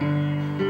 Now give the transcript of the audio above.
Música